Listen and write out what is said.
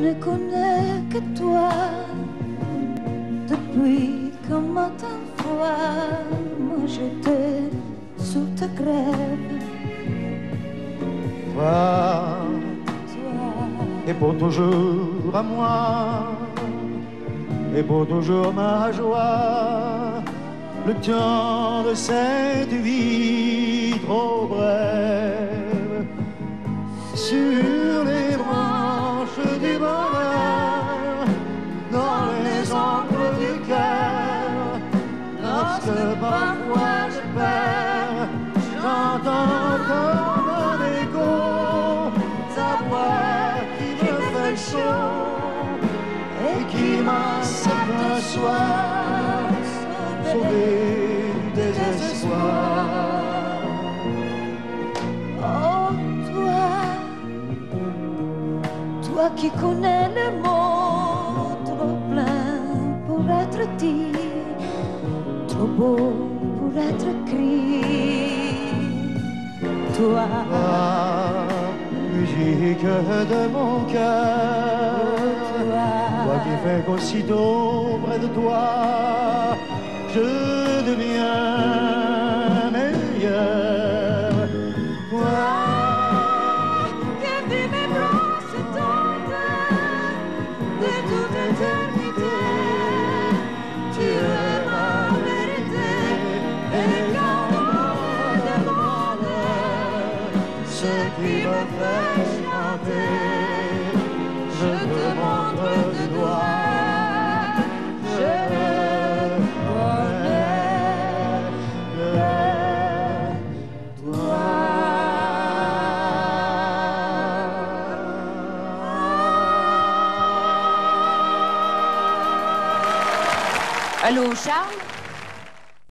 ne connais que toi. Depuis qu'un matin froid, moi j'étais sous ta grève. Toi, Toi, et pour toujours à moi, et pour toujours ma joie, le temps de cette vie trop brève, sur j'entends comme un écho ta voix qui me fait chaud et qui m'a certain soir sauvé du désespoir. oh toi, toi qui connais les mots trop pleins pour être dit, trop beau pour être écrit. Toi, Toi, musique de mon cœur, toi qui fais qu'aussitôt près de toi, je deviens qui me fait chanter, je te montre du doigt. Je connais Allô, Charles?